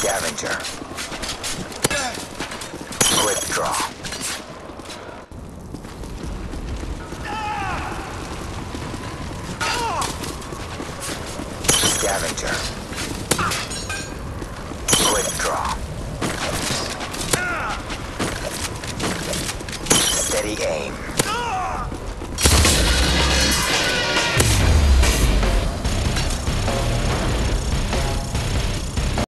Scavenger. Quick draw. Scavenger. Quick draw. Steady aim.